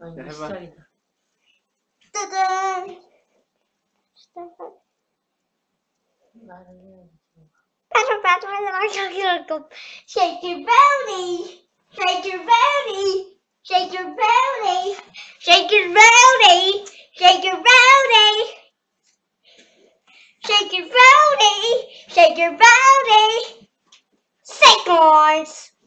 Ay, Deja gusto ba? rin. Ta-da! Parang yun. Pato, pato, pato, pato, Shake your booty! Shake your booty! Shake your booty! Shake your booty! Shake your booty! Shake your booty! Shake your booty! Say Do